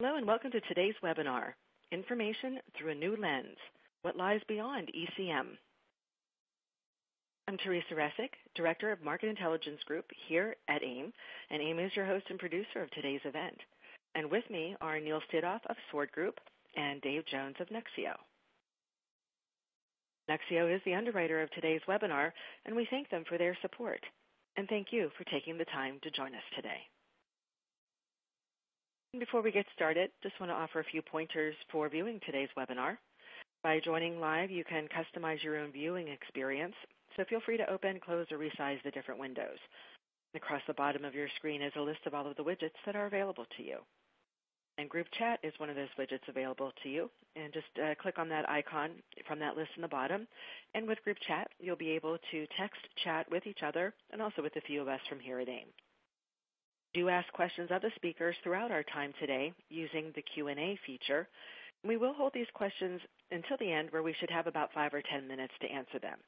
Hello and welcome to today's webinar, Information Through a New Lens, What Lies Beyond ECM. I'm Teresa Resek, Director of Market Intelligence Group here at AIIM, and AIIM is your host and producer of today's event. And with me are Neil Stidolph of Sword Group and Dave Jones of Nuxeo. Nuxeo is the underwriter of today's webinar, and we thank them for their support. And thank you for taking the time to join us today. Before we get started, just want to offer a few pointers for viewing today's webinar. By joining live, you can customize your own viewing experience, so feel free to open, close, or resize the different windows. Across the bottom of your screen is a list of all of the widgets that are available to you. And Group Chat is one of those widgets available to you. And just uh, click on that icon from that list in the bottom. And with Group Chat, you'll be able to text chat with each other and also with a few of us from here at AIIM do ask questions of the speakers throughout our time today using the Q&A feature. We will hold these questions until the end where we should have about 5 or 10 minutes to answer them.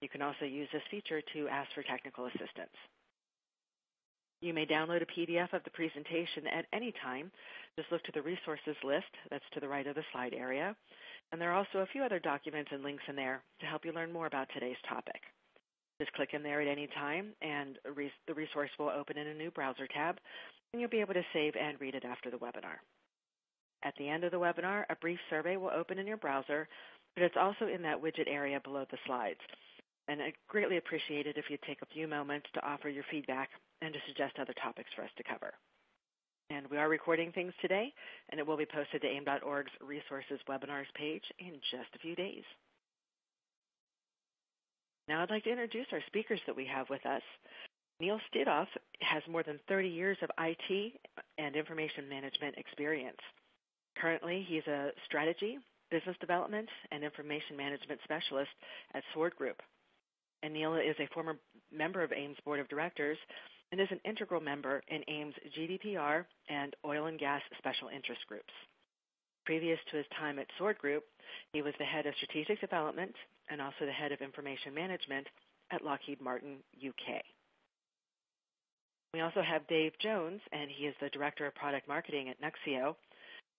You can also use this feature to ask for technical assistance. You may download a PDF of the presentation at any time. Just look to the resources list that's to the right of the slide area. And there are also a few other documents and links in there to help you learn more about today's topic. Just click in there at any time, and the resource will open in a new browser tab, and you'll be able to save and read it after the webinar. At the end of the webinar, a brief survey will open in your browser, but it's also in that widget area below the slides. And I greatly appreciate it if you take a few moments to offer your feedback and to suggest other topics for us to cover. And we are recording things today, and it will be posted to AIIM.org's resources webinars page in just a few days. Now I'd like to introduce our speakers that we have with us. Neil Stidolph has more than 30 years of IT and information management experience. Currently, he's a strategy, business development, and information management specialist at Sword Group. And Neil is a former member of AIIM's board of directors and is an integral member in AIIM's GDPR and oil and gas special interest groups. Previous to his time at Sword Group, he was the head of strategic development and also the head of information management at Lockheed Martin, UK. We also have Dave Jones, and he is the director of product marketing at Nuxeo.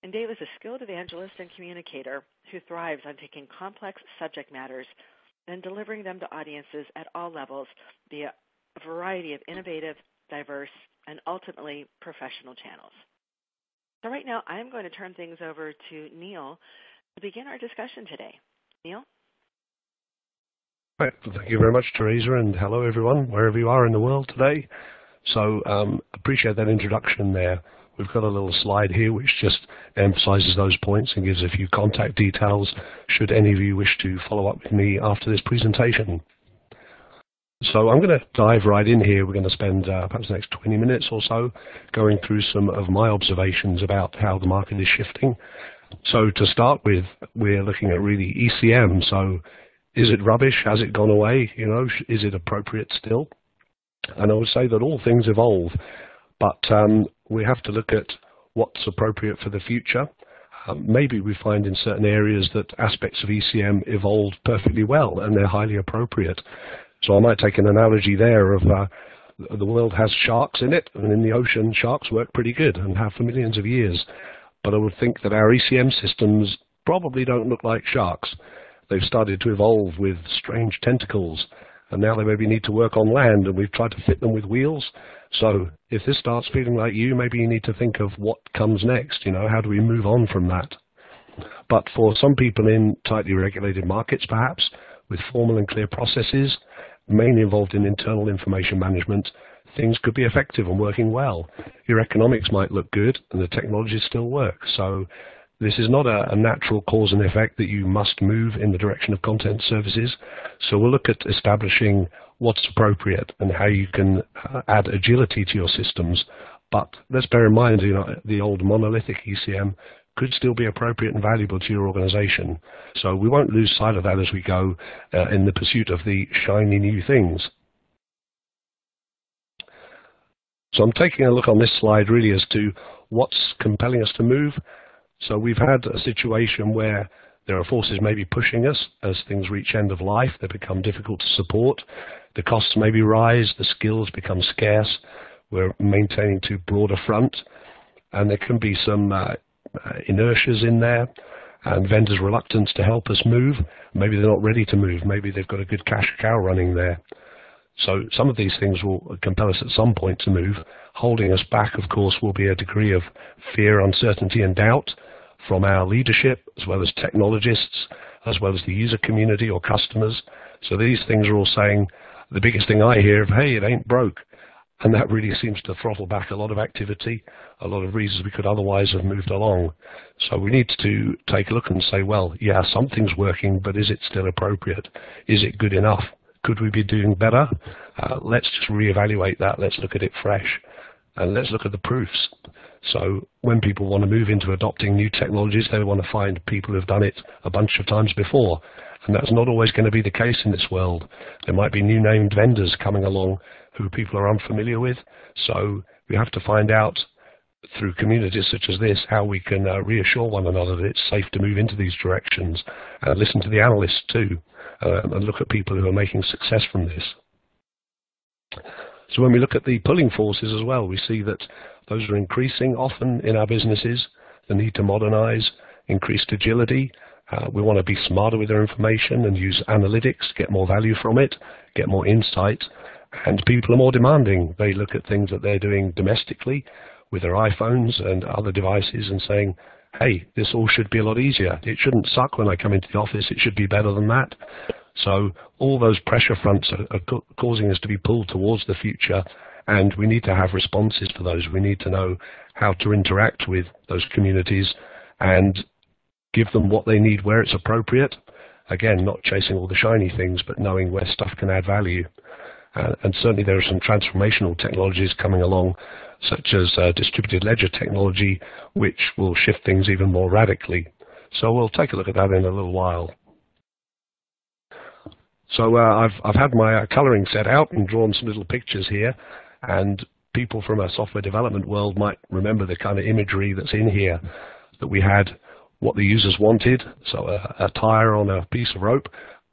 And Dave is a skilled evangelist and communicator who thrives on taking complex subject matters and delivering them to audiences at all levels via a variety of innovative, diverse, and ultimately professional channels. So right now, I'm going to turn things over to Neil to begin our discussion today. Neil? Right. Thank you very much, Teresa, and hello everyone, wherever you are in the world today. So um, appreciate that introduction there. We've got a little slide here which just emphasizes those points and gives a few contact details should any of you wish to follow up with me after this presentation. So I'm going to dive right in here. We're going to spend uh, perhaps the next 20 minutes or so going through some of my observations about how the market is shifting. So to start with, we're looking at really ECM. So is it rubbish? Has it gone away? You know, is it appropriate still? And I would say that all things evolve, but um, we have to look at what's appropriate for the future. Um, maybe we find in certain areas that aspects of ECM evolved perfectly well and they're highly appropriate. So I might take an analogy there of uh, the world has sharks in it, and in the ocean, sharks work pretty good and have for millions of years. But I would think that our ECM systems probably don't look like sharks. They've started to evolve with strange tentacles, and now they maybe need to work on land, and we've tried to fit them with wheels. So if this starts feeling like you, maybe you need to think of what comes next. You know, how do we move on from that? But for some people in tightly regulated markets, perhaps, with formal and clear processes, mainly involved in internal information management, things could be effective and working well. Your economics might look good and the technology still works. So this is not a, a, natural cause and effect that you must move in the direction of content services. So we'll look at establishing what's appropriate and how you can uh, add agility to your systems. But let's bear in mind, you know, the old monolithic ECM could still be appropriate and valuable to your organization. So we won't lose sight of that as we go uh, in the pursuit of the shiny new things. So I'm taking a look on this slide really as to what's compelling us to move. So we've had a situation where there are forces maybe pushing us as things reach end of life. They become difficult to support. The costs maybe rise. The skills become scarce. We're maintaining too broad a front. and there can be some uh, uh, inertias in there and vendors' reluctance to help us move. Maybe they're not ready to move. Maybe they've got a good cash cow running there. So some of these things will compel us at some point to move. Holding us back, of course, will be a degree of fear, uncertainty, and doubt from our leadership, as well as technologists, as well as the user community or customers. So these things are all saying, the biggest thing I hear of, hey, it ain't broke. And that really seems to throttle back a lot of activity, a lot of reasons we could otherwise have moved along. So we need to take a look and say, well, yeah, something's working, but is it still appropriate? Is it good enough? Could we be doing better? Uh, let's just reevaluate that. Let's look at it fresh. And let's look at the proofs. So when people want to move into adopting new technologies, they want to find people who've done it a bunch of times before. And that's not always going to be the case in this world. There might be new named vendors coming along who people are unfamiliar with. So we have to find out through communities such as this how we can uh, reassure one another that it's safe to move into these directions and listen to the analysts too uh, and look at people who are making success from this. So when we look at the pulling forces as well, we see that those are increasing often in our businesses, the need to modernize, increased agility. Uh, we want to be smarter with our information and use analytics, get more value from it, get more insight. And people are more demanding. They look at things that they're doing domestically with their iPhones and other devices and saying, hey, this all should be a lot easier. It shouldn't suck when I come into the office. It should be better than that. So all those pressure fronts are, are causing us to be pulled towards the future, and we need to have responses for those. We need to know how to interact with those communities and give them what they need where it's appropriate. Again, not chasing all the shiny things, but knowing where stuff can add value. Uh, and certainly there are some transformational technologies coming along, such as uh, distributed ledger technology, which will shift things even more radically. So we'll take a look at that in a little while. So uh, I've, I've had my uh, coloring set out and drawn some little pictures here, and people from a software development world might remember the kind of imagery that's in here, that we had what the users wanted, so a, a tire on a piece of rope,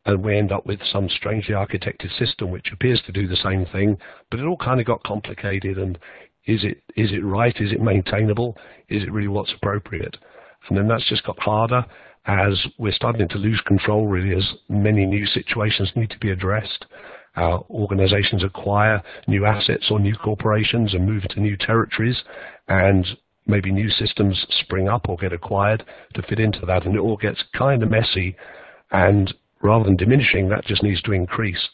and we end up with some strangely architected system which appears to do the same thing, but it all kind of got complicated and is it is it right? Is it maintainable? Is it really what's appropriate? And then that's just got harder as we're starting to lose control really as many new situations need to be addressed. Our organizations acquire new assets or new corporations and move into new territories and maybe new systems spring up or get acquired to fit into that and it all gets kind of messy and rather than diminishing, that just needs to increase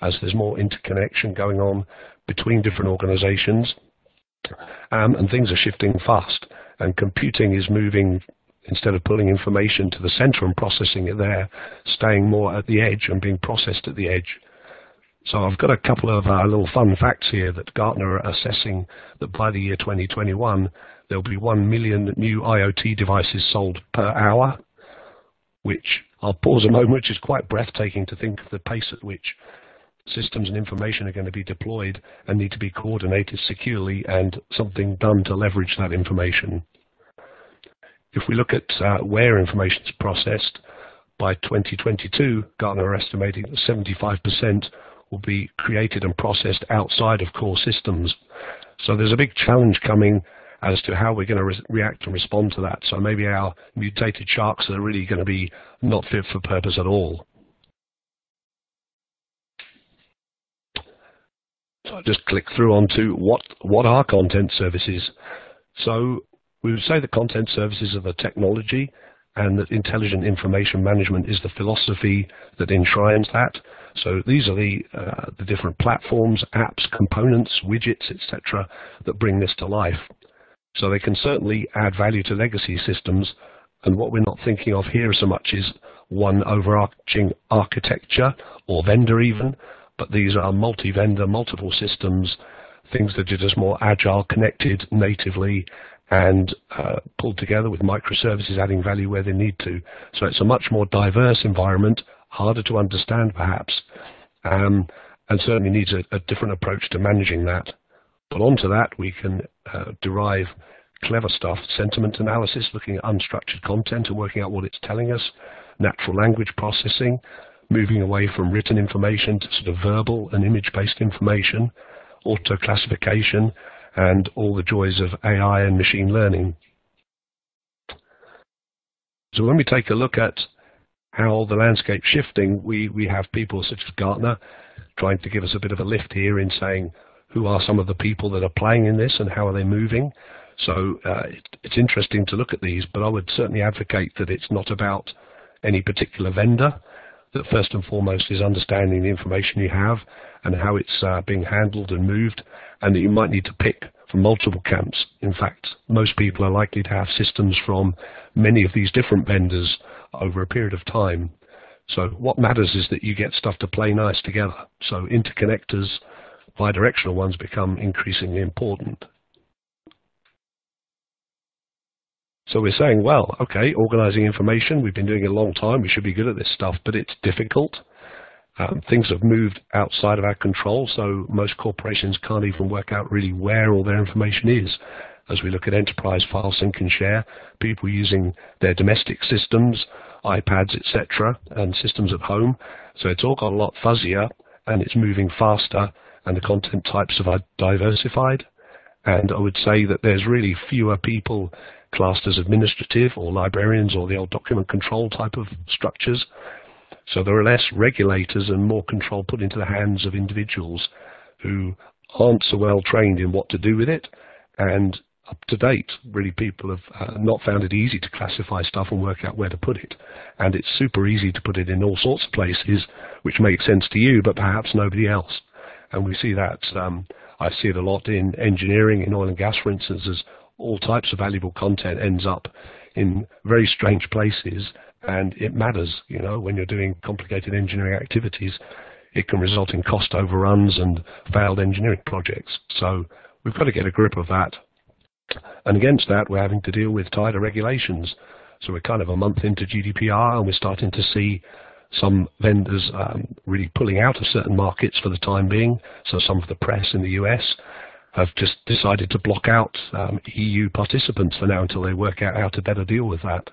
as there's more interconnection going on between different organizations. Um, and things are shifting fast. And computing is moving, instead of pulling information to the center and processing it there, staying more at the edge and being processed at the edge. So I've got a couple of uh, little fun facts here that Gartner are assessing that by the year 2021, there'll be 1 million new IoT devices sold per hour, which I'll pause a moment, which is quite breathtaking to think of the pace at which systems and information are going to be deployed and need to be coordinated securely and something done to leverage that information. If we look at uh, where information is processed, by 2022, Gartner are estimating that 75% will be created and processed outside of core systems. So there's a big challenge coming as to how we're going to re react and respond to that. So maybe our mutated sharks are really going to be not fit for purpose at all. So I'll just click through onto what, what are content services. So we would say the content services are the technology and that intelligent information management is the philosophy that enshrines that. So these are the, uh, the different platforms, apps, components, widgets, etc., that bring this to life. So they can certainly add value to legacy systems. And what we're not thinking of here so much is one overarching architecture or vendor even, but these are multi-vendor, multiple systems, things that are just more agile, connected natively, and uh, pulled together with microservices adding value where they need to. So it's a much more diverse environment, harder to understand perhaps, um, and certainly needs a, a different approach to managing that. But onto that, we can uh, derive clever stuff, sentiment analysis, looking at unstructured content and working out what it's telling us, natural language processing, moving away from written information to sort of verbal and image-based information, auto-classification, and all the joys of AI and machine learning. So when we take a look at how the landscape's shifting, we, we have people such as Gartner trying to give us a bit of a lift here in saying who are some of the people that are playing in this and how are they moving. So uh, it, it's interesting to look at these, but I would certainly advocate that it's not about any particular vendor, that first and foremost is understanding the information you have and how it's uh, being handled and moved, and that you might need to pick from multiple camps. In fact, most people are likely to have systems from many of these different vendors over a period of time. So what matters is that you get stuff to play nice together. So interconnectors, bidirectional ones become increasingly important. So we're saying, well, okay, organizing information, we've been doing it a long time, we should be good at this stuff, but it's difficult. Um, things have moved outside of our control, so most corporations can't even work out really where all their information is. As we look at enterprise file sync and share, people using their domestic systems, iPads, etc., and systems at home. So it's all got a lot fuzzier, and it's moving faster, and the content types have diversified. And I would say that there's really fewer people classed as administrative or librarians or the old document control type of structures. So there are less regulators and more control put into the hands of individuals who aren't so well trained in what to do with it. And up to date, really people have uh, not found it easy to classify stuff and work out where to put it. And it's super easy to put it in all sorts of places which make sense to you, but perhaps nobody else. And we see that, um, I see it a lot in engineering, in oil and gas, for instance, as all types of valuable content ends up in very strange places and it matters, you know, when you're doing complicated engineering activities, it can result in cost overruns and failed engineering projects. So we've got to get a grip of that. And against that, we're having to deal with tighter regulations. So we're kind of a month into GDPR and we're starting to see some vendors um, really pulling out of certain markets for the time being. So some of the press in the US have just decided to block out um, EU participants for now until they work out how to better deal with that.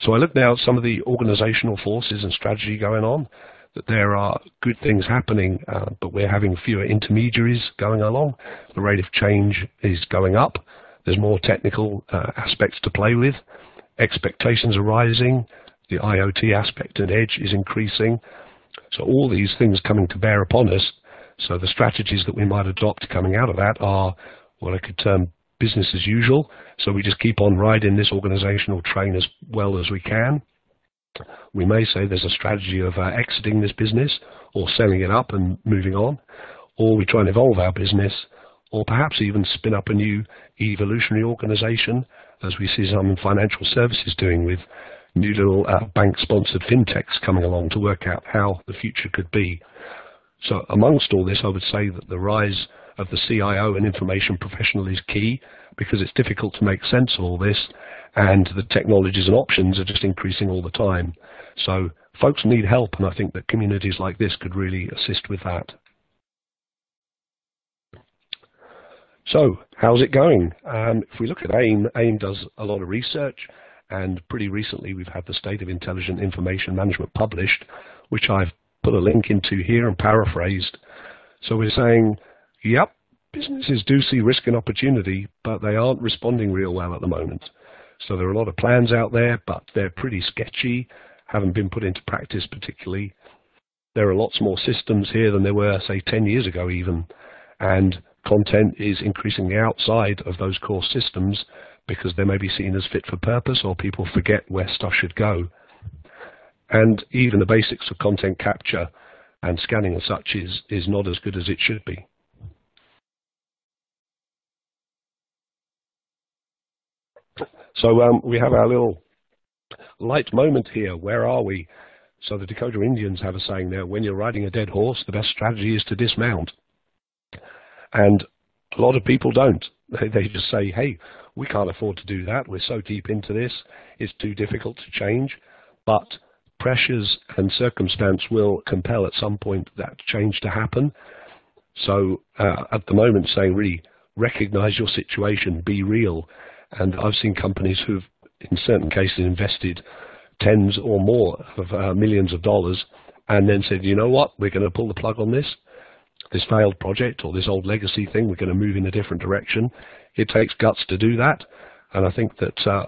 So I look now at some of the organizational forces and strategy going on, that there are good things happening, uh, but we're having fewer intermediaries going along. The rate of change is going up. There's more technical uh, aspects to play with. Expectations are rising. The IoT aspect and edge is increasing. So all these things coming to bear upon us. So the strategies that we might adopt coming out of that are what I could term business as usual. So we just keep on riding this organizational train as well as we can. We may say there's a strategy of uh, exiting this business or selling it up and moving on, or we try and evolve our business, or perhaps even spin up a new evolutionary organization, as we see some financial services doing with new little uh, bank-sponsored fintechs coming along to work out how the future could be. So amongst all this, I would say that the rise of the CIO and information professional is key because it's difficult to make sense of all this and the technologies and options are just increasing all the time. So folks need help and I think that communities like this could really assist with that. So how's it going? Um, if we look at AIIM, AIIM does a lot of research and pretty recently we've had the State of Intelligent Information Management published, which I've put a link into here and paraphrased. So we're saying Yep, businesses do see risk and opportunity, but they aren't responding real well at the moment. So there are a lot of plans out there, but they're pretty sketchy, haven't been put into practice particularly. There are lots more systems here than there were, say, 10 years ago even, and content is increasingly outside of those core systems because they may be seen as fit for purpose or people forget where stuff should go. And even the basics of content capture and scanning and such is, is not as good as it should be. So um, we have our little light moment here. Where are we? So the Dakota Indians have a saying there, when you're riding a dead horse, the best strategy is to dismount. And a lot of people don't. They, they just say, hey, we can't afford to do that. We're so deep into this. It's too difficult to change. But pressures and circumstance will compel at some point that change to happen. So uh, at the moment saying really recognize your situation, be real, and I've seen companies who've, in certain cases, invested tens or more of uh, millions of dollars and then said, you know what, we're going to pull the plug on this. this failed project or this old legacy thing, we're going to move in a different direction. It takes guts to do that, and I think that uh,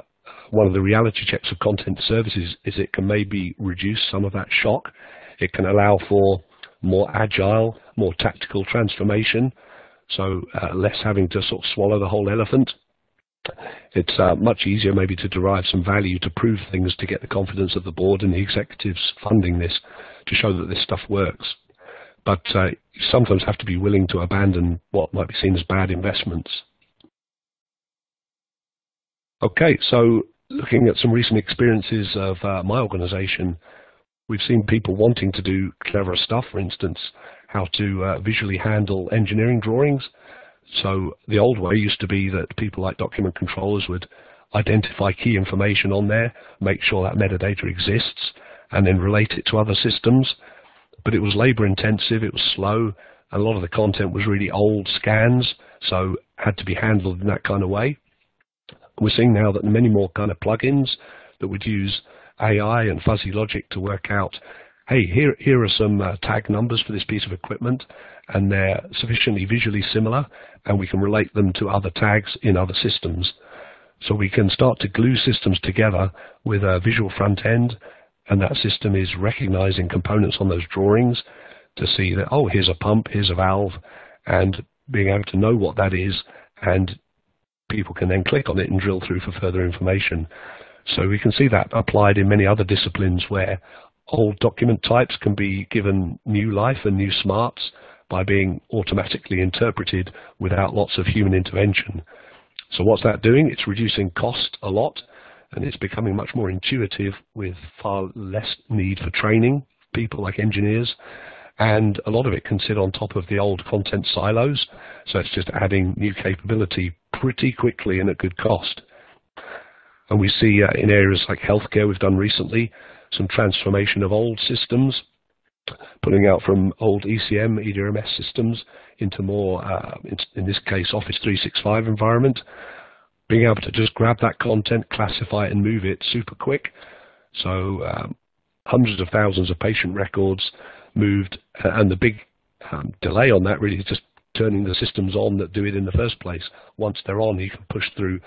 one of the reality checks of content services is it can maybe reduce some of that shock. It can allow for more agile, more tactical transformation, so uh, less having to sort of swallow the whole elephant. It's uh, much easier maybe to derive some value to prove things to get the confidence of the board and the executives funding this to show that this stuff works. But uh, you sometimes have to be willing to abandon what might be seen as bad investments. Okay, so looking at some recent experiences of uh, my organization, we've seen people wanting to do clever stuff, for instance, how to uh, visually handle engineering drawings. So the old way used to be that people like document controllers would identify key information on there, make sure that metadata exists, and then relate it to other systems. But it was labor intensive, it was slow, and a lot of the content was really old scans, so had to be handled in that kind of way. We're seeing now that many more kind of plugins that would use AI and fuzzy logic to work out, hey, here, here are some uh, tag numbers for this piece of equipment, and they're sufficiently visually similar, and we can relate them to other tags in other systems. So we can start to glue systems together with a visual front end, and that system is recognizing components on those drawings to see that, oh, here's a pump, here's a valve, and being able to know what that is and people can then click on it and drill through for further information. So we can see that applied in many other disciplines where old document types can be given new life and new smarts by being automatically interpreted without lots of human intervention. So what's that doing? It's reducing cost a lot and it's becoming much more intuitive with far less need for training, people like engineers, and a lot of it can sit on top of the old content silos, so it's just adding new capability pretty quickly and at good cost. And we see uh, in areas like healthcare we've done recently some transformation of old systems, pulling out from old ECM, EDRMS systems into more, uh, in, this case, Office 365 environment, being able to just grab that content, classify it, and move it super quick. So um, hundreds of thousands of patient records moved, and the big um, delay on that really is just turning the systems on that do it in the first place. Once they're on, you can push through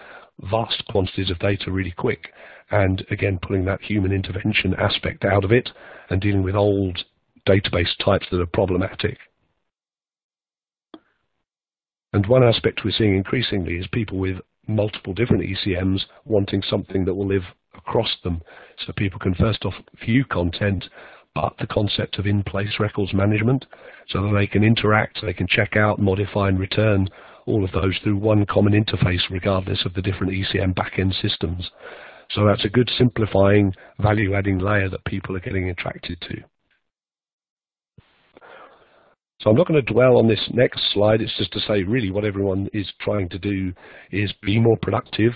vast quantities of data really quick. And again, pulling that human intervention aspect out of it and dealing with old database types that are problematic. And one aspect we're seeing increasingly is people with multiple different ECMs wanting something that will live across them. So people can first off view content the concept of in-place records management so that they can interact, they can check out, modify and return all of those through one common interface regardless of the different ECM backend systems. So that's a good simplifying value-adding layer that people are getting attracted to. So I'm not going to dwell on this next slide. It's just to say really what everyone is trying to do is be more productive,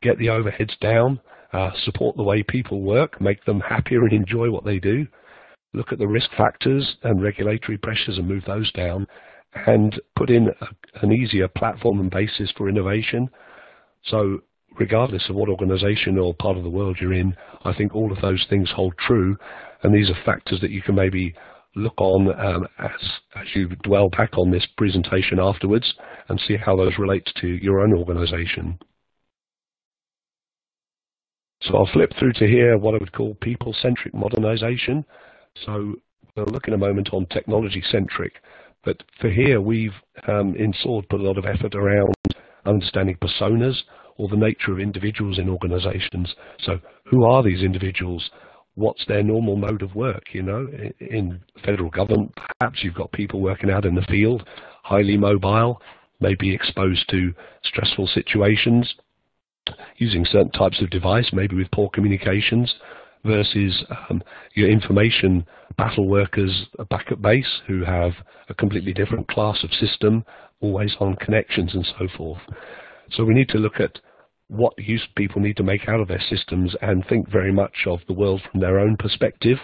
get the overheads down, uh, support the way people work, make them happier and enjoy what they do, look at the risk factors and regulatory pressures and move those down, and put in a, an easier platform and basis for innovation. So regardless of what organization or part of the world you're in, I think all of those things hold true, and these are factors that you can maybe look on um, as, as you dwell back on this presentation afterwards and see how those relate to your own organization. So I'll flip through to here what I would call people-centric modernization. So we'll look in a moment on technology-centric. But for here, we've um, in SWORD put a lot of effort around understanding personas or the nature of individuals in organizations. So who are these individuals? What's their normal mode of work? You know, in federal government, perhaps you've got people working out in the field, highly mobile, maybe exposed to stressful situations, using certain types of device, maybe with poor communications, versus um, your information battle workers back at base who have a completely different class of system, always on connections and so forth. So we need to look at what use people need to make out of their systems and think very much of the world from their own perspective.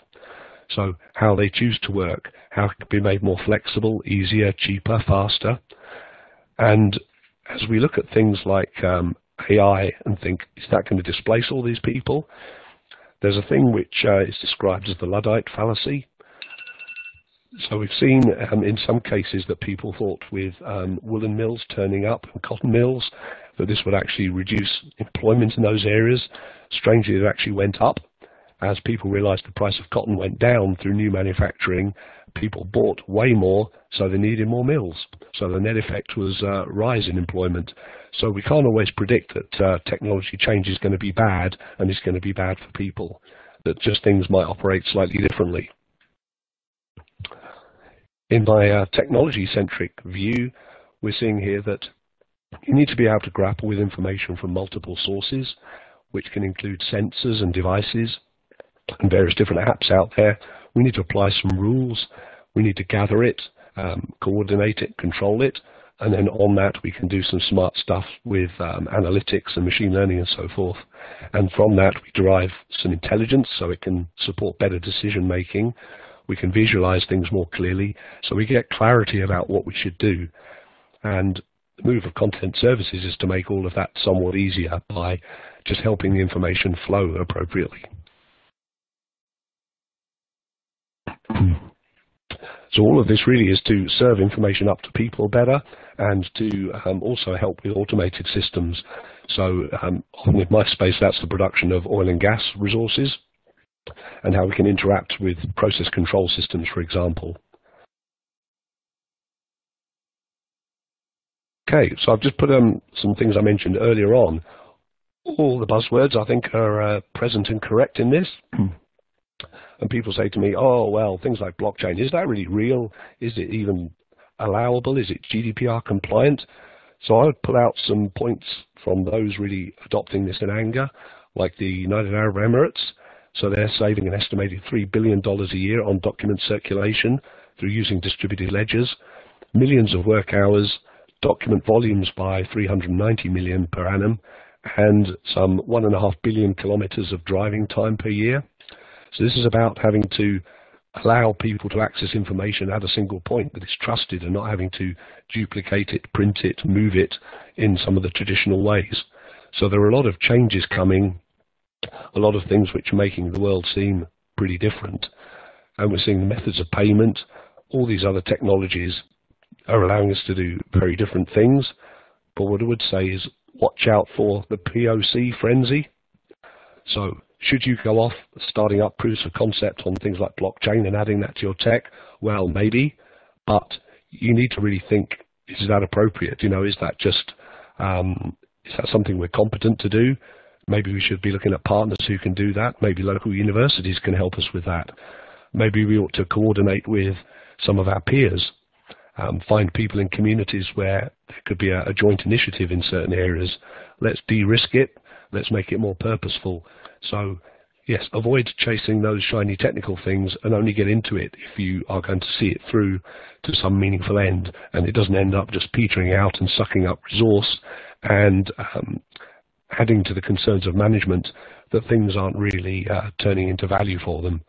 So how they choose to work, how it can be made more flexible, easier, cheaper, faster. And as we look at things like um, AI and think, is that going to displace all these people? There's a thing which uh, is described as the Luddite fallacy. So we've seen um, in some cases that people thought with um, woolen mills turning up and cotton mills that this would actually reduce employment in those areas. Strangely, it actually went up as people realized the price of cotton went down through new manufacturing. People bought way more, so they needed more mills. So the net effect was uh, rise in employment. So we can't always predict that uh, technology change is going to be bad and it's going to be bad for people, that just things might operate slightly differently. In my uh, technology-centric view, we're seeing here that you need to be able to grapple with information from multiple sources, which can include sensors and devices and various different apps out there. We need to apply some rules. We need to gather it, um, coordinate it, control it, and then on that we can do some smart stuff with um, analytics and machine learning and so forth. And from that we derive some intelligence so it can support better decision making we can visualize things more clearly, so we get clarity about what we should do. And the move of content services is to make all of that somewhat easier by just helping the information flow appropriately. So all of this really is to serve information up to people better and to um, also help with automated systems. So um, in my space, that's the production of oil and gas resources and how we can interact with process control systems, for example. Okay, so I've just put um, some things I mentioned earlier on. All the buzzwords I think are uh, present and correct in this. and people say to me, oh, well, things like blockchain, is that really real? Is it even allowable? Is it GDPR compliant? So I would pull out some points from those really adopting this in anger, like the United Arab Emirates, so they're saving an estimated $3 billion a year on document circulation through using distributed ledgers, millions of work hours, document volumes by 390 million per annum, and some 1.5 billion kilometers of driving time per year. So this is about having to allow people to access information at a single point that is trusted and not having to duplicate it, print it, move it in some of the traditional ways. So there are a lot of changes coming a lot of things which are making the world seem pretty different. And we're seeing the methods of payment, all these other technologies are allowing us to do very different things. But what I would say is watch out for the POC frenzy. So should you go off starting up proofs of concept on things like blockchain and adding that to your tech? Well, maybe, but you need to really think, is that appropriate? You know, is that just, um, is that something we're competent to do? Maybe we should be looking at partners who can do that. Maybe local universities can help us with that. Maybe we ought to coordinate with some of our peers, um, find people in communities where there could be a, a joint initiative in certain areas. Let's de-risk it. Let's make it more purposeful. So yes, avoid chasing those shiny technical things and only get into it if you are going to see it through to some meaningful end and it doesn't end up just petering out and sucking up resource and um, adding to the concerns of management that things aren't really uh, turning into value for them.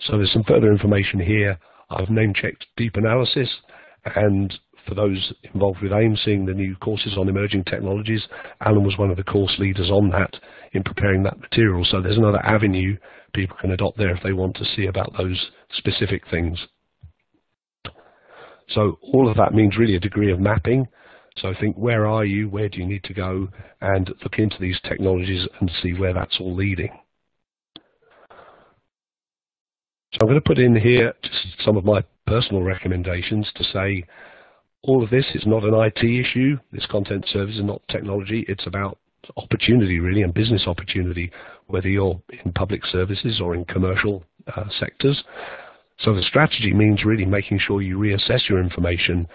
So there's some further information here. I've name-checked deep analysis, and for those involved with AIIM, seeing the new courses on emerging technologies, Alan was one of the course leaders on that in preparing that material. So there's another avenue people can adopt there if they want to see about those specific things. So all of that means really a degree of mapping so think, where are you? Where do you need to go? And look into these technologies and see where that's all leading. So I'm going to put in here just some of my personal recommendations to say all of this is not an IT issue. This content service is not technology. It's about opportunity really and business opportunity, whether you're in public services or in commercial uh, sectors. So the strategy means really making sure you reassess your information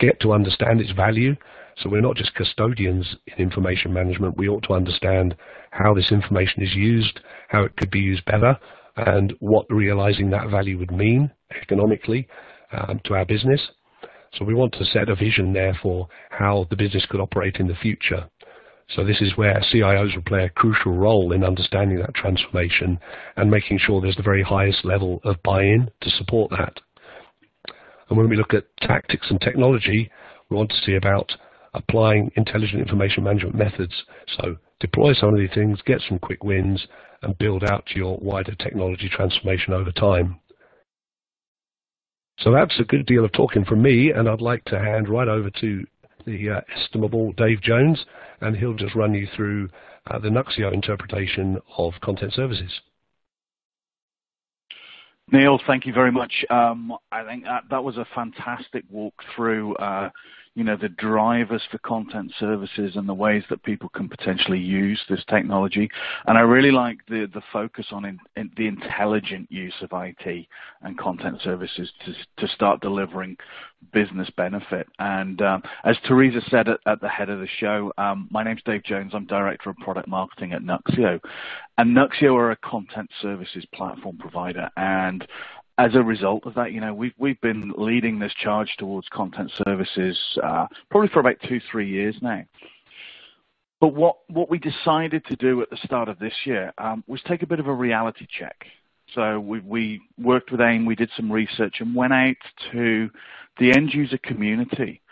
get to understand its value. So we're not just custodians in information management. We ought to understand how this information is used, how it could be used better, and what realizing that value would mean economically um, to our business. So we want to set a vision there for how the business could operate in the future. So this is where CIOs will play a crucial role in understanding that transformation and making sure there's the very highest level of buy-in to support that. And when we look at tactics and technology, we want to see about applying intelligent information management methods. So deploy some of these things, get some quick wins, and build out your wider technology transformation over time. So that's a good deal of talking from me, and I'd like to hand right over to the uh, estimable Dave Jones, and he'll just run you through uh, the Nuxeo interpretation of content services. Neil, thank you very much. Um, I think that, that was a fantastic walkthrough. uh, you know, the drivers for content services and the ways that people can potentially use this technology. And I really like the, the focus on in, in the intelligent use of IT and content services to, to start delivering business benefit. And um, as Teresa said at, at, the head of the show, um, my name's Dave Jones. I'm Director of Product Marketing at Nuxeo. And Nuxeo are a content services platform provider. And as a result of that, you know, we've we've been leading this charge towards content services uh, probably for about two, three years now. But what what we decided to do at the start of this year um, was take a bit of a reality check. So we we worked with AIIM, we did some research, and went out to the end user community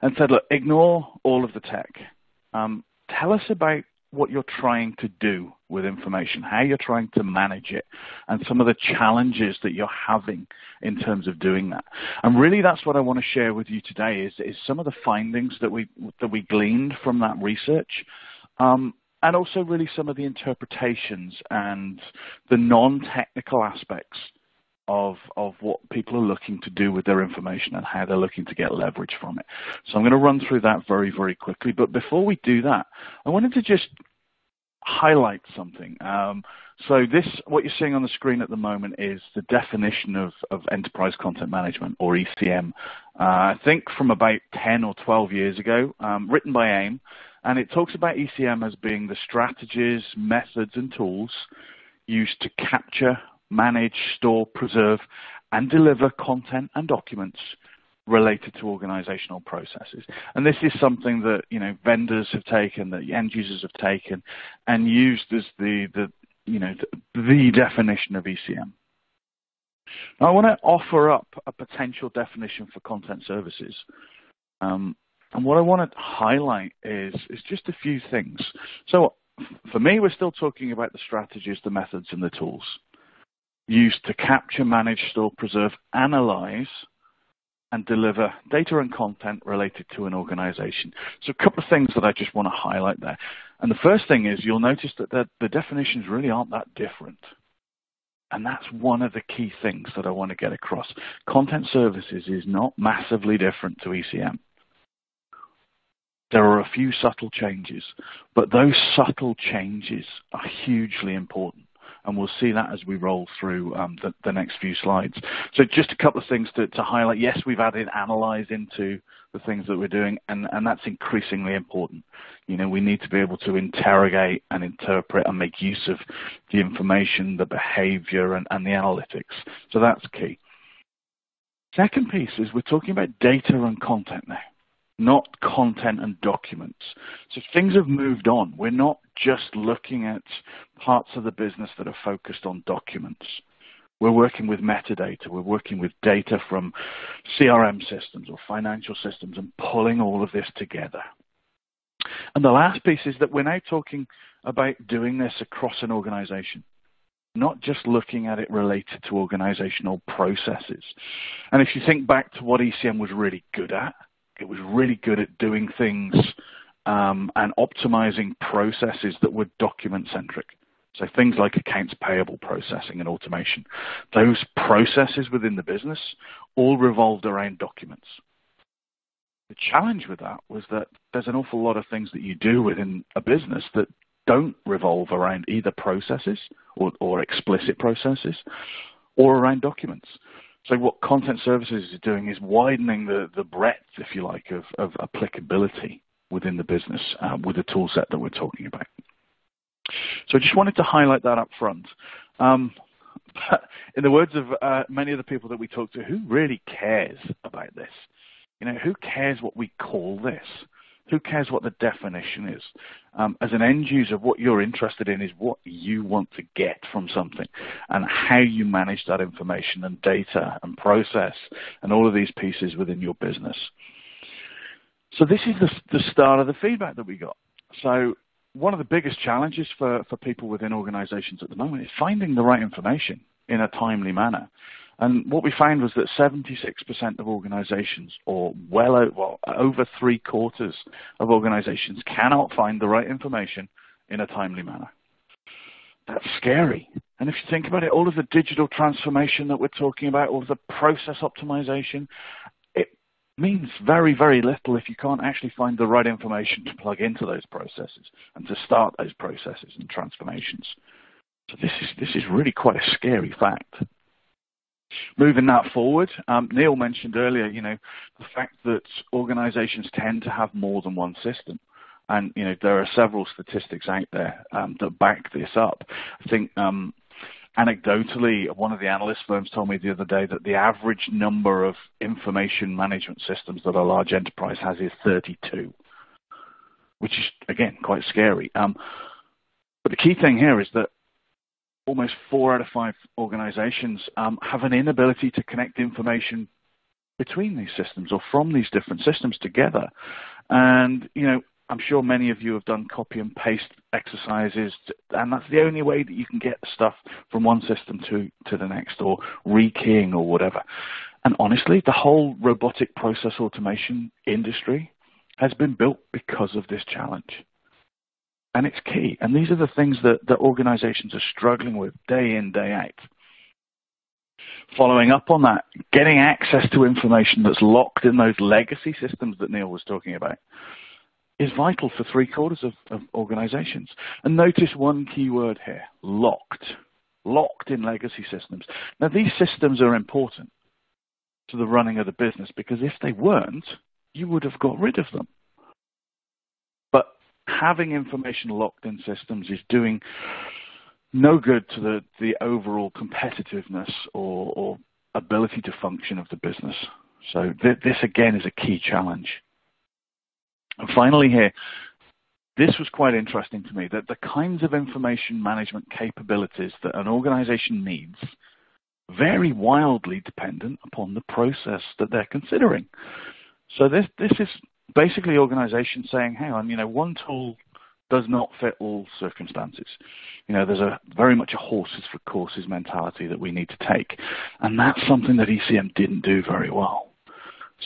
and said, look, ignore all of the tech. Um, tell us about what you're trying to do with information, how you're trying to manage it, and some of the challenges that you're having in terms of doing that. And really, that's what I want to share with you today is, is some of the findings that we that we gleaned from that research. Um, and also really some of the interpretations and the non-technical aspects of of what people are looking to do with their information and how they're looking to get leverage from it. So I'm going to run through that very very quickly. But before we do that, I wanted to just highlight something. Um, so this, what you're seeing on the screen at the moment is the definition of, of enterprise content management or ECM. Uh, I think from about 10 or 12 years ago, um, written by AIIM, and it talks about ECM as being the strategies, methods, and tools used to capture, manage, store, preserve, and deliver content and documents related to organizational processes. And this is something that, you know, vendors have taken, that end users have taken and used as the, the you know, the, definition of ECM. Now, I want to offer up a potential definition for content services. Um, and what I want to highlight is, is just a few things. So for me, we're still talking about the strategies, the methods, and the tools used to capture, manage, store, preserve, analyze, and deliver data and content related to an organization. So a couple of things that I just want to highlight there. And the first thing is you'll notice that the, the definitions really aren't that different. And that's one of the key things that I want to get across. Content services is not massively different to ECM. There are a few subtle changes, but those subtle changes are hugely important and we'll see that as we roll through um, the, the, next few slides. So just a couple of things to, to, highlight. Yes, we've added analyze into the things that we're doing, and, and that's increasingly important. You know, we need to be able to interrogate and interpret and make use of the information, the behavior, and, and the analytics. So that's key. Second piece is we're talking about data and content now not content and documents. So things have moved on. We're not just looking at parts of the business that are focused on documents. We're working with metadata. We're working with data from CRM systems or financial systems and pulling all of this together. And the last piece is that we're now talking about doing this across an organization, not just looking at it related to organizational processes. And if you think back to what ECM was really good at, it was really good at doing things um, and optimizing processes that were document centric. So things like accounts payable processing and automation. Those processes within the business all revolved around documents. The challenge with that was that there's an awful lot of things that you do within a business that don't revolve around either processes or, or explicit processes or around documents. So what content services is doing is widening the, the breadth, if you like, of, of applicability within the business uh, with the tool set that we're talking about. So I just wanted to highlight that up front. Um, in the words of uh, many of the people that we talk to, who really cares about this? You know, who cares what we call this? Who cares what the definition is? Um, as an end user, what you're interested in is what you want to get from something and how you manage that information and data and process and all of these pieces within your business. So this is the, the start of the feedback that we got. So one of the biggest challenges for, for people within organizations at the moment is finding the right information in a timely manner. And what we found was that 76% of organizations, or well, well over three quarters of organizations, cannot find the right information in a timely manner. That's scary. And if you think about it, all of the digital transformation that we're talking about, all of the process optimization, means very, very little if you can't actually find the right information to plug into those processes and to start those processes and transformations. So this is this is really quite a scary fact. Moving that forward, um, Neil mentioned earlier, you know, the fact that organizations tend to have more than one system. And, you know, there are several statistics out there um, that back this up. I think um, anecdotally, one of the analyst firms told me the other day that the average number of information management systems that a large enterprise has is 32, which is, again, quite scary. Um, but the key thing here is that almost four out of five organizations um, have an inability to connect information between these systems or from these different systems together. And, you know, I'm sure many of you have done copy and paste exercises, and that's the only way that you can get stuff from one system to, to the next, or rekeying or whatever. And honestly, the whole robotic process automation industry has been built because of this challenge and it's key. And these are the things that, that organizations are struggling with day in, day out. Following up on that, getting access to information that's locked in those legacy systems that Neil was talking about is vital for three quarters of, of organizations. And notice one key word here, locked. Locked in legacy systems. Now these systems are important to the running of the business because if they weren't, you would have got rid of them But having information locked in systems is doing no good to the, the overall competitiveness or, or ability to function of the business. So th this again is a key challenge. And finally here, this was quite interesting to me, that the kinds of information management capabilities that an organization needs vary wildly dependent upon the process that they're considering. So this, this is basically organizations saying, hang on, you know, one tool does not fit all circumstances. You know, there's a very much a horses for courses mentality that we need to take. And that's something that ECM didn't do very well.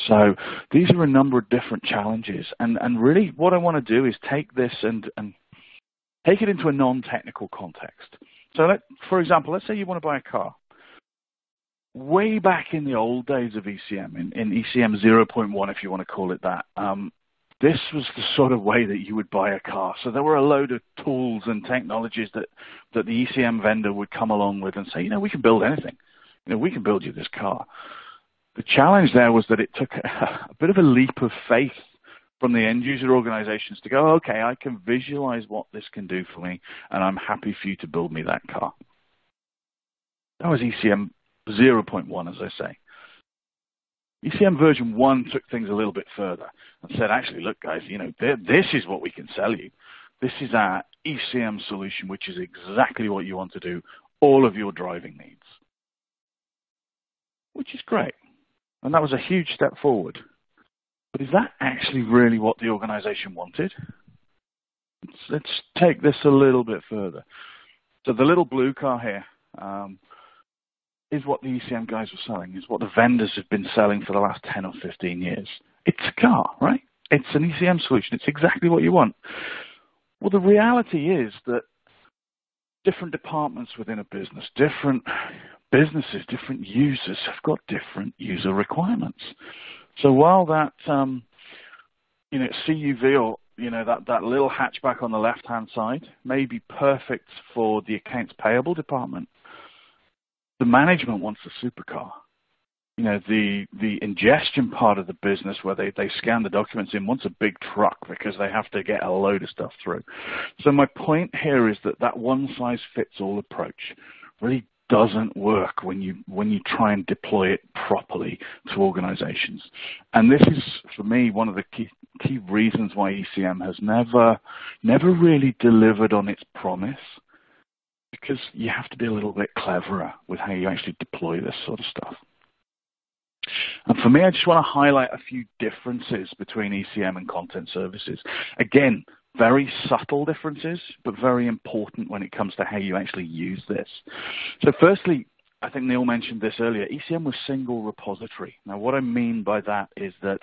So these are a number of different challenges. And, and really what I want to do is take this and, and take it into a non-technical context. So let, for example, let's say you want to buy a car way back in the old days of ECM, in, in ECM 0.1, if you want to call it that, um, this was the sort of way that you would buy a car. So there were a load of tools and technologies that, that the ECM vendor would come along with and say, you know, we can build anything. You know, we can build you this car. The challenge there was that it took a, a bit of a leap of faith from the end user organizations to go, okay, I can visualize what this can do for me, and I'm happy for you to build me that car. That was ECM 0.1, as I say. ECM version 1 took things a little bit further and said, actually, look, guys, you know, this is what we can sell you. This is our ECM solution, which is exactly what you want to do, all of your driving needs. Which is great. And that was a huge step forward. But is that actually really what the organization wanted? Let's, let's take this a little bit further. So the little blue car here, um, is what the ECM guys were selling, is what the vendors have been selling for the last 10 or 15 years. It's a car, right? It's an ECM solution. It's exactly what you want. Well, the reality is that different departments within a business, different businesses, different users have got different user requirements. So while that, um, you know, CUV or you know that, that little hatchback on the left-hand side may be perfect for the accounts payable department, the management wants a supercar. You know, the the ingestion part of the business where they, they scan the documents in wants a big truck because they have to get a load of stuff through. So my point here is that that one size fits all approach really doesn't work when you when you try and deploy it properly to organizations. And this is for me one of the key key reasons why ECM has never never really delivered on its promise because you have to be a little bit cleverer with how you actually deploy this sort of stuff. And for me, I just want to highlight a few differences between ECM and content services. Again, very subtle differences, but very important when it comes to how you actually use this. So firstly, I think Neil mentioned this earlier, ECM was single repository. Now, what I mean by that is that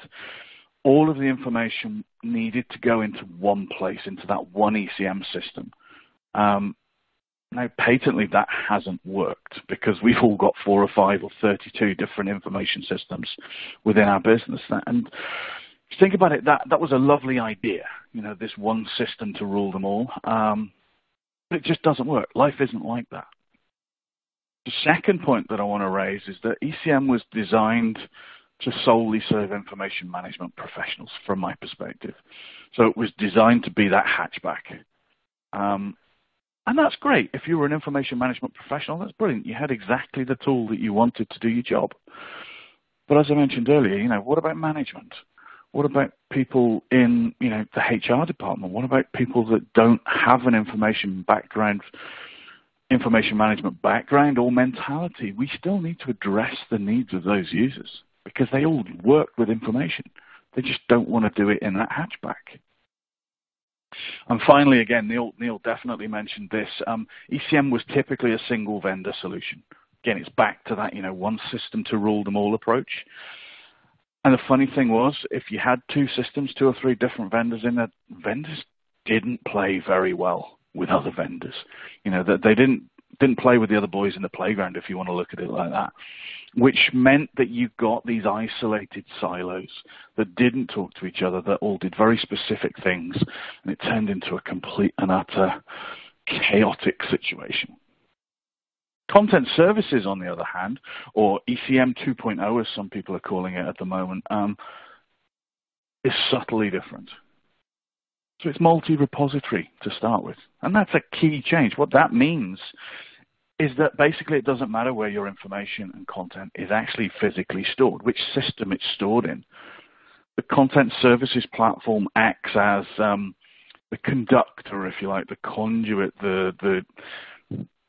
all of the information needed to go into one place, into that one ECM system. Um, now, patently, that hasn't worked because we've all got four or five or 32 different information systems within our business. And think about it, that, that was a lovely idea, you know, this one system to rule them all. Um, but it just doesn't work. Life isn't like that. The second point that I want to raise is that ECM was designed to solely serve information management professionals from my perspective. So it was designed to be that hatchback. Um, and that's great. If you were an information management professional, that's brilliant. You had exactly the tool that you wanted to do your job. But as I mentioned earlier, you know, what about management? What about people in, you know, the HR department? What about people that don't have an information background information management background or mentality, we still need to address the needs of those users because they all work with information. They just don't want to do it in that hatchback. And finally, again, Neil, Neil definitely mentioned this. Um, ECM was typically a single vendor solution. Again, it's back to that, you know, one system to rule them all approach. And the funny thing was, if you had two systems, two or three different vendors in there, vendors didn't play very well with other vendors. You know, that they didn't didn't play with the other boys in the playground, if you want to look at it like that, which meant that you got these isolated silos that didn't talk to each other, that all did very specific things, and it turned into a complete and utter chaotic situation. Content services, on the other hand, or ECM 2.0, as some people are calling it at the moment, um, is subtly different. So it's multi-repository to start with. And that's a key change. What that means is that basically it doesn't matter where your information and content is actually physically stored, which system it's stored in. The content services platform acts as um, the conductor, if you like, the conduit, the, the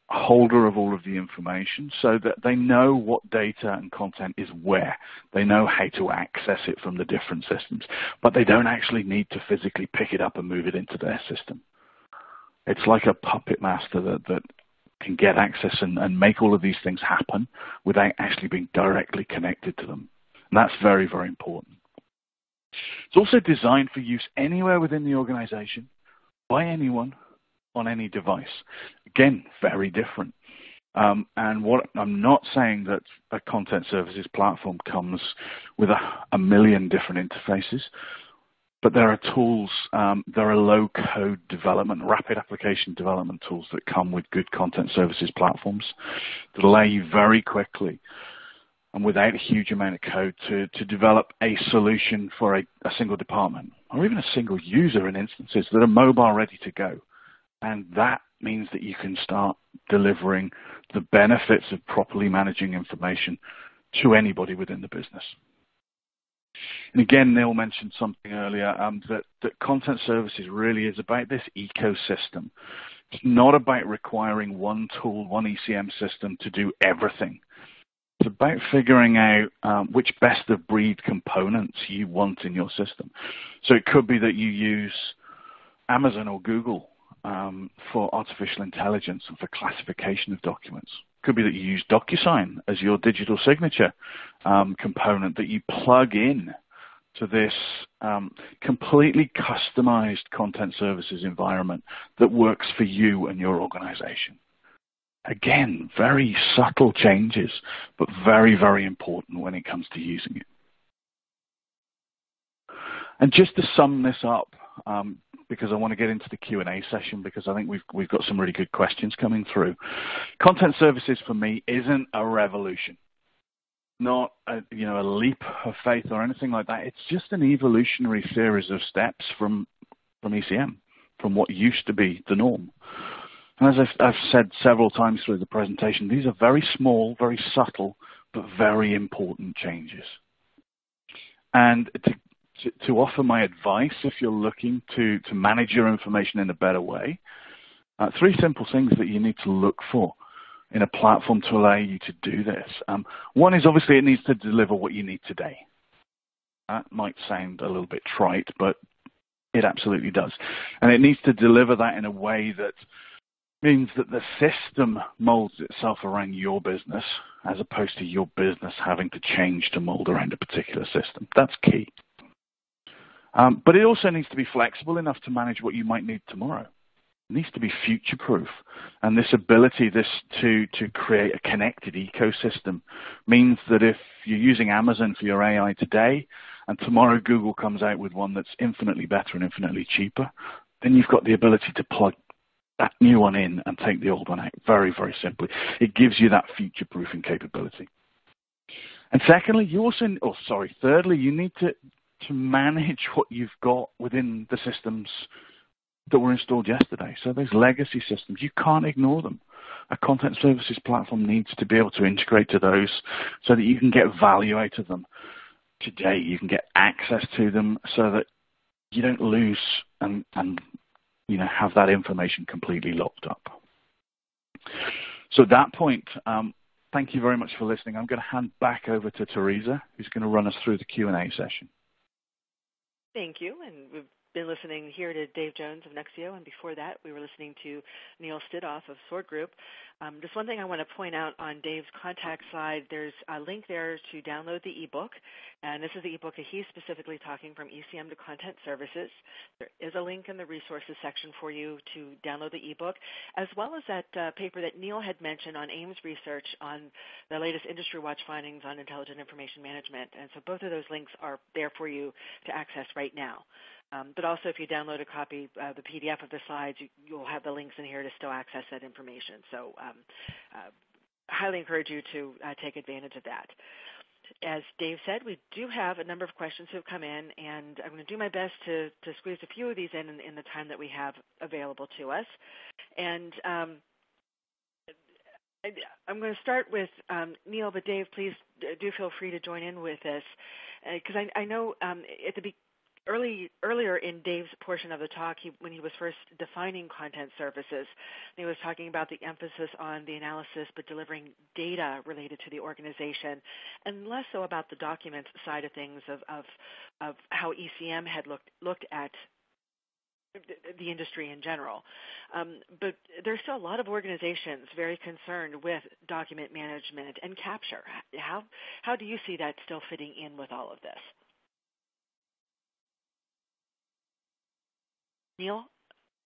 holder of all of the information so that they know what data and content is where. They know how to access it from the different systems, but they don't actually need to physically pick it up and move it into their system. It's like a puppet master that, that can get access and, and make all of these things happen without actually being directly connected to them. And that's very, very important. It's also designed for use anywhere within the organization by anyone on any device. Again, very different. Um, and what I'm not saying that a content services platform comes with a, a million different interfaces, but there are tools, um, there are low code development, rapid application development tools that come with good content services platforms that allow you very quickly and without a huge amount of code to, to develop a solution for a, a single department or even a single user in instances that are mobile ready to go. And that means that you can start delivering the benefits of properly managing information to anybody within the business. And again, Neil mentioned something earlier um, that, that content services really is about this ecosystem. It's not about requiring one tool, one ECM system to do everything. It's about figuring out um, which best of breed components you want in your system. So it could be that you use Amazon or Google um, for artificial intelligence and for classification of documents. Could be that you use DocuSign as your digital signature um, component that you plug in to this um, completely customized content services environment that works for you and your organization. Again, very subtle changes, but very, very important when it comes to using it. And just to sum this up, um, because I want to get into the Q&A session because I think we've we've got some really good questions coming through. Content services for me isn't a revolution, not a, you know a leap of faith or anything like that. It's just an evolutionary series of steps from from ECM, from what used to be the norm. And as I've, I've said several times through the presentation, these are very small, very subtle, but very important changes. And to to, to offer my advice if you're looking to, to manage your information in a better way. Uh, three simple things that you need to look for in a platform to allow you to do this. Um, one is obviously it needs to deliver what you need today. That might sound a little bit trite, but it absolutely does. And it needs to deliver that in a way that means that the system molds itself around your business as opposed to your business having to change to mold around a particular system. That's key. Um, but it also needs to be flexible enough to manage what you might need tomorrow. It needs to be future proof. And this ability this to, to create a connected ecosystem means that if you're using Amazon for your AI today, and tomorrow Google comes out with one that's infinitely better and infinitely cheaper, then you've got the ability to plug that new one in and take the old one out very, very simply. It gives you that future proofing capability. And secondly, you also, oh sorry, thirdly, you need to, to manage what you've got within the systems that were installed yesterday. So those legacy systems, you can't ignore them. A content services platform needs to be able to integrate to those so that you can get value out of them. Today, you can get access to them so that you don't lose and, and you know, have that information completely locked up. So at that point, um, thank you very much for listening. I'm going to hand back over to Teresa, who's going to run us through the Q&A session. Thank you. And we've been listening here to Dave Jones of Nuxeo, and before that, we were listening to Neil Stidolph of Sword Group. Um, just one thing I want to point out on Dave's contact slide, there's a link there to download the ebook, and this is the ebook that he's specifically talking from ECM to content services. There is a link in the resources section for you to download the ebook, as well as that uh, paper that Neil had mentioned on AIIM's research on the latest industry watch findings on intelligent information management. And so both of those links are there for you to access right now. Um, but also, if you download a copy, uh, the PDF of the slides, you, will have the links in here to still access that information. So, um, uh, highly encourage you to uh, take advantage of that. As Dave said, we do have a number of questions that have come in, and I'm going to do my best to, to squeeze a few of these in, in, in the time that we have available to us. And um, I, am going to start with um, Neil, but Dave, please do feel free to join in with this because uh, I, I, know um, at the early earlier in Dave's portion of the talk, he, when he was first defining content services, he was talking about the emphasis on the analysis, but delivering data related to the organization, and less so about the documents side of things of of, of how ECM had looked looked at the industry in general. Um, but there's still a lot of organizations very concerned with document management and capture. How how do you see that still fitting in with all of this? Neil,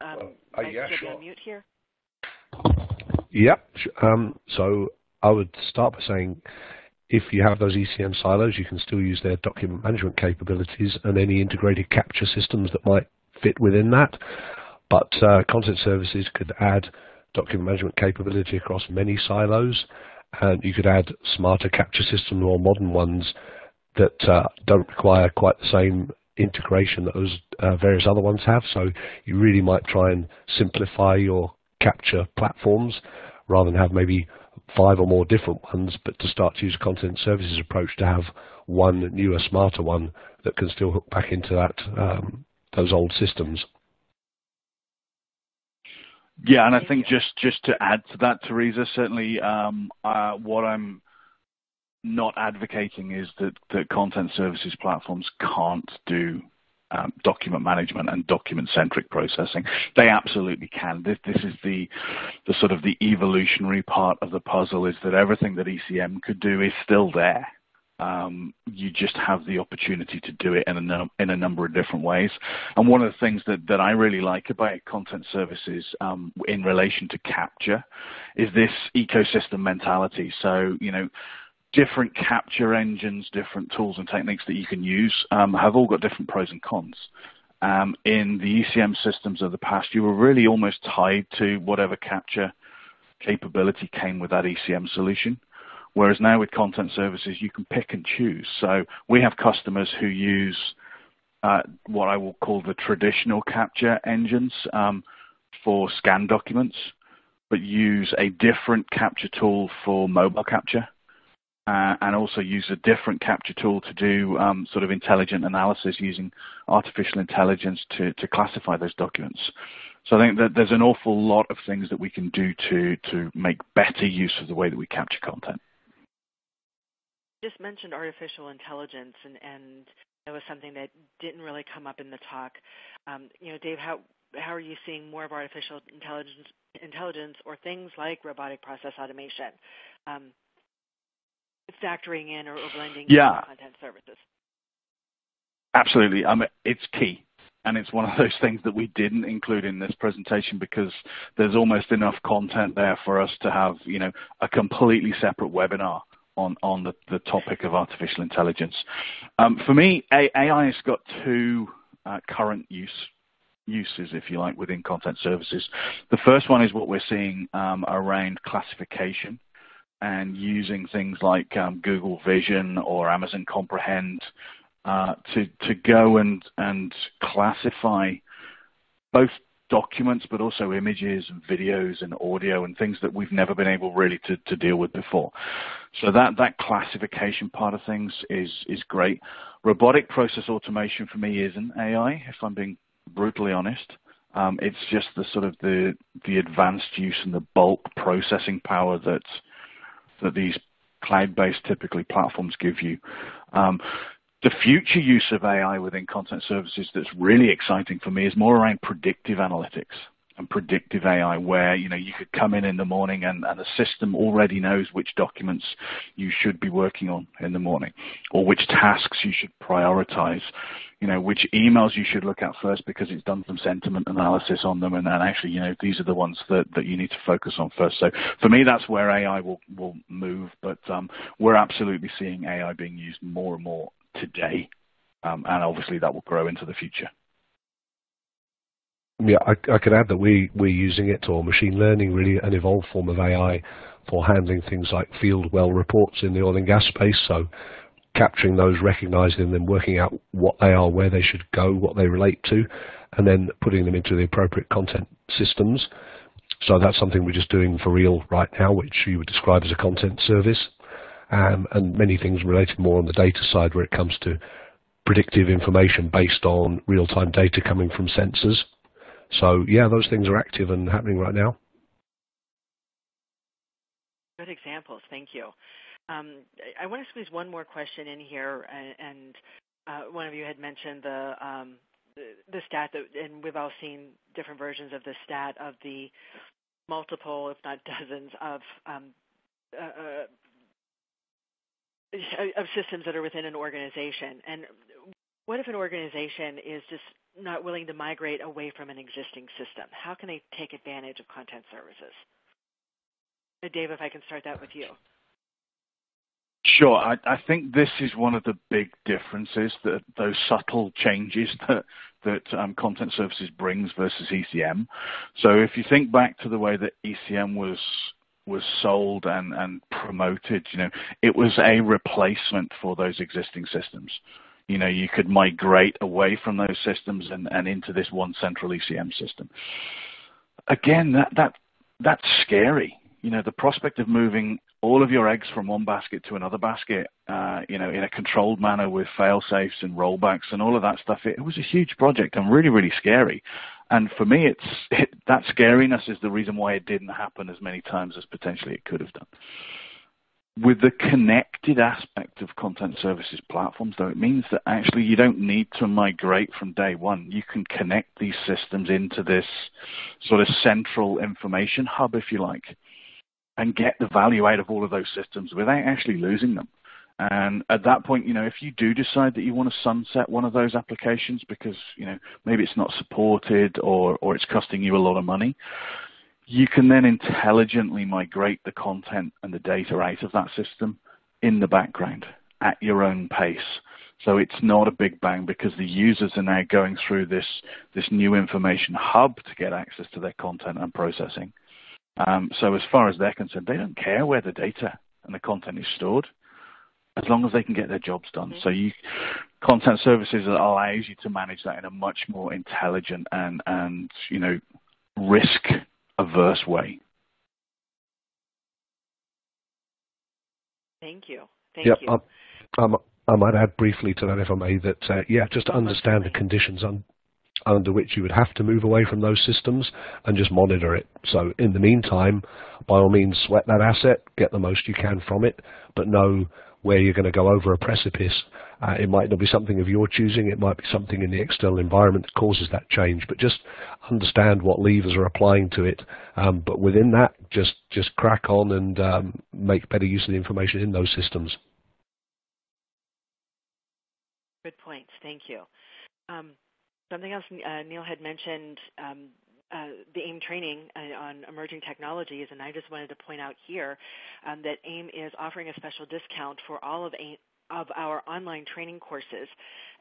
um, uh, yeah, sure. mute here. Yep. Um, so I would start by saying if you have those ECM silos, you can still use their document management capabilities and any integrated capture systems that might fit within that. But uh, content services could add document management capability across many silos, and you could add smarter capture systems or modern ones that uh, don't require quite the same integration that those uh, various other ones have. So you really might try and simplify your capture platforms rather than have maybe five or more different ones, but to start to use a content services approach to have one newer, smarter one that can still hook back into that um, those old systems. Yeah, and I think just just to add to that, Teresa, certainly um, uh, what I'm not advocating is that, that content services platforms can't do um, document management and document-centric processing. They absolutely can. This, this is the, the sort of the evolutionary part of the puzzle is that everything that ECM could do is still there. Um, you just have the opportunity to do it in a, in a number of different ways. And one of the things that, that I really like about content services um, in relation to capture is this ecosystem mentality. So, you know, different capture engines, different tools and techniques that you can use um, have all got different pros and cons. Um, in the ECM systems of the past, you were really almost tied to whatever capture capability came with that ECM solution. Whereas now with content services, you can pick and choose. So we have customers who use uh, what I will call the traditional capture engines um, for scan documents, but use a different capture tool for mobile capture uh, and also use a different capture tool to do um, sort of intelligent analysis using artificial intelligence to, to classify those documents. So I think that there's an awful lot of things that we can do to, to make better use of the way that we capture content. You just mentioned artificial intelligence, and, and that was something that didn't really come up in the talk. Um, you know, Dave, how how are you seeing more of artificial intelligence, intelligence or things like robotic process automation um, factoring in or, blending yeah. content services? Absolutely. I mean, it's key. And it's one of those things that we didn't include in this presentation because there's almost enough content there for us to have, you know, a completely separate webinar on, on the, the topic of artificial intelligence. Um, for me, AI has got two uh, current use uses, if you like, within content services. The first one is what we're seeing um, around classification and using things like um, Google Vision or Amazon Comprehend uh, to to go and and classify both documents, but also images and videos and audio and things that we've never been able really to, to deal with before. So that, that classification part of things is, is great. Robotic process automation for me isn't AI, if I'm being brutally honest. Um, it's just the sort of the, the advanced use and the bulk processing power that, that these cloud-based typically platforms give you. Um, the future use of AI within content services that's really exciting for me is more around predictive analytics and predictive AI, where you know you could come in in the morning and, and the system already knows which documents you should be working on in the morning, or which tasks you should prioritize, you know which emails you should look at first because it's done some sentiment analysis on them, and, actually you know these are the ones that, that you need to focus on first. So for me, that's where AI will will move, but um, we're absolutely seeing AI being used more and more today, um, and obviously that will grow into the future. Yeah, I, I could add that we, we're using it, or machine learning, really an evolved form of AI for handling things like field well reports in the oil and gas space. So capturing those, recognizing them, working out what they are, where they should go, what they relate to, and then putting them into the appropriate content systems. So that's something we're just doing for real right now, which you would describe as a content service um, and many things related more on the data side where it comes to predictive information based on real-time data coming from sensors. So yeah, those things are active and happening right now. Good examples, thank you. Um, I want to squeeze one more question in here, and, and uh, one of you had mentioned the, um, the, the stat that, and we've all seen different versions of the stat of the multiple, if not dozens, of um, uh, uh of systems that are within an organization. And what if an organization is just not willing to migrate away from an existing system? How can they take advantage of content services? Uh, Dave, if I can start that with you. Sure. I, I, think this is one of the big differences, that those subtle changes that, that um, content services brings versus ECM. So if you think back to the way that ECM was was sold and, and promoted, you know, it was a replacement for those existing systems. You know, you could migrate away from those systems and, and into this one central ECM system. Again, that, that that's scary. You know, the prospect of moving all of your eggs from one basket to another basket, uh, you know, in a controlled manner with fail safes and rollbacks and all of that stuff. It, it was a huge project and really, really scary. And for me, it's it, that scariness is the reason why it didn't happen as many times as potentially it could have done. With the connected aspect of content services platforms, though, it means that actually you don't need to migrate from day one. You can connect these systems into this sort of central information hub, if you like, and get the value out of all of those systems without actually losing them. And at that point, you know, if you do decide that you want to sunset one of those applications because, you know, maybe it's not supported or, or it's costing you a lot of money, you can then intelligently migrate the content and the data out of that system in the background at your own pace. So it's not a big bang because the users are now going through this, this new information hub to get access to their content and processing. Um, so as far as they're concerned, they don't care where the data and the content is stored as long as they can get their jobs done. Mm-hmm. So you content services allows you to manage that in a much more intelligent and and you know risk averse way. Thank you. Thank yep, you. Um, I might add briefly to that, if I may, that uh, yeah, just to understand the conditions un under which you would have to move away from those systems and just monitor it. So in the meantime, by all means, sweat that asset, get the most you can from it, but know where you're going to go over a precipice. Uh, it might not be something of your choosing. It might be something in the external environment that causes that change. But just understand what levers are applying to it. Um, but within that, just just crack on and um, make better use of the information in those systems. Good points. Thank you. Um, something else uh, Neil had mentioned um, uh, the AIIM training uh, on emerging technologies, and I just wanted to point out here um, that AIIM is offering a special discount for all of AIIM, of our online training courses,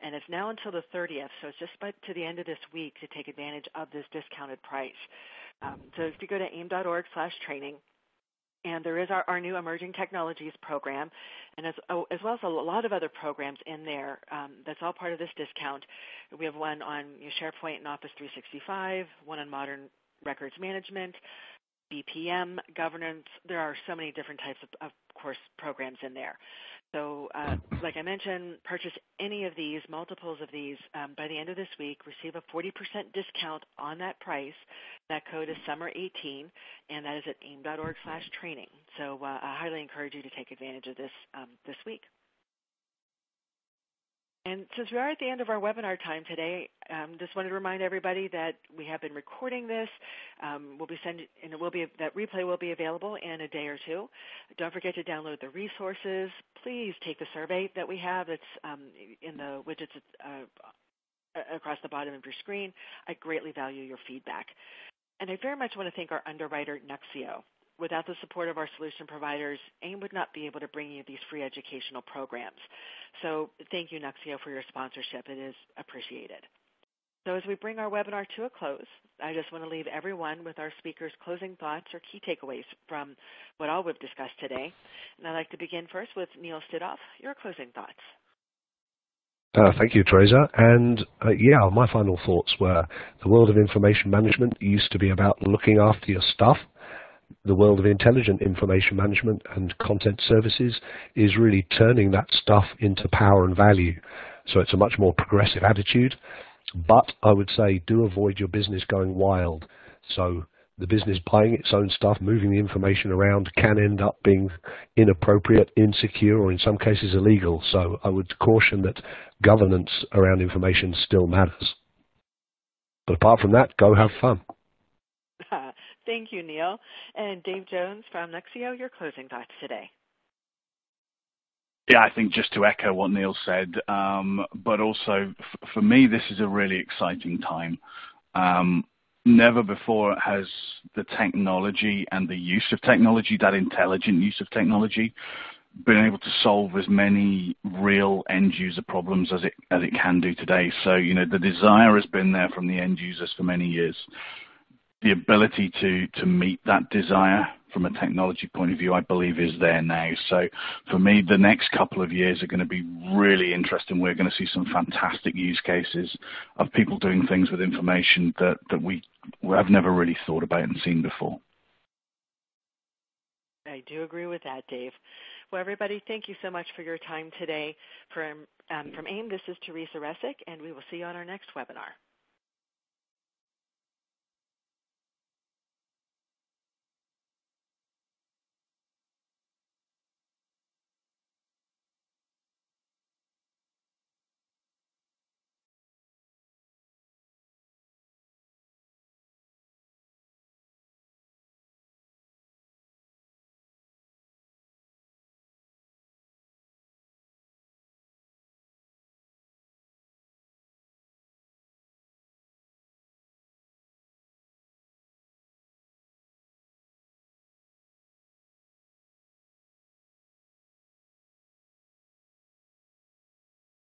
and it's now until the 30th, so it's just about to the end of this week to take advantage of this discounted price. Um, so if you go to aiim.org/training, and there is our, our, new emerging technologies program, and as, oh, as, well as a lot of other programs in there. Um, that's all part of this discount. We have one on you know, SharePoint and Office 365, one on modern records management, BPM governance. There are so many different types of, of course programs in there. So, uh, like I mentioned, purchase any of these, multiples of these, um, by the end of this week. Receive a 40% discount on that price. That code is summer18, and that is at aiim.org/training. So, uh, I highly encourage you to take advantage of this um, this week. And since we are at the end of our webinar time today, um, just wanted to remind everybody that we have been recording this. Um, we'll be sending, and it will be that replay will be available in a day or two. Don't forget to download the resources. Please take the survey that we have. It's um, in the widgets uh, across the bottom of your screen. I greatly value your feedback. And I very much want to thank our underwriter, Nuxeo. Without the support of our solution providers, AIIM would not be able to bring you these free educational programs. So thank you, Nuxeo, for your sponsorship. It is appreciated. So as we bring our webinar to a close, I just want to leave everyone with our speakers' closing thoughts or key takeaways from what all we've discussed today. And I'd like to begin first with Neil Stidolph. Your closing thoughts. Uh, thank you, Teresa. And uh, yeah, my final thoughts were the world of information management used to be about looking after your stuff the world of intelligent information management and content services is really turning that stuff into power and value. So it's a much more progressive attitude. But I would say do avoid your business going wild. So the business buying its own stuff, moving the information around can end up being inappropriate, insecure, or in some cases illegal. So I would caution that governance around information still matters. But apart from that, go have fun. Thank you, Neil. And Dave Jones from Nuxeo, your closing thoughts today. Yeah, I think just to echo what Neil said, um, but also for me, this is a really exciting time. Um, never before has the technology and the use of technology, that intelligent use of technology, been able to solve as many real end user problems as it as it can do today. So you know the desire has been there from the end users for many years the ability to to meet that desire from a technology point of view, I believe is there now. So for me, the next couple of years are going to be really interesting. We're going to see some fantastic use cases of people doing things with information that, that we have never really thought about and seen before. I do agree with that, Dave. Well, everybody, thank you so much for your time today. From, um, from AIIM, this is Teresa Resek, and we will see you on our next webinar.